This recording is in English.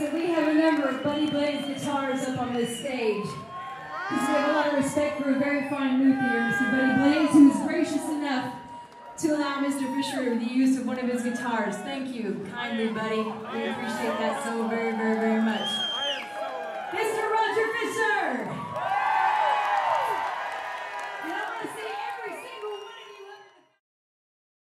that we have a number of Buddy Blaze guitars up on this stage. Because we have a lot of respect for a very fine luthier, Mr. Buddy Blaze, who is gracious enough to allow Mr. Fisher the use of one of his guitars. Thank you kindly, Buddy. We appreciate that so very, very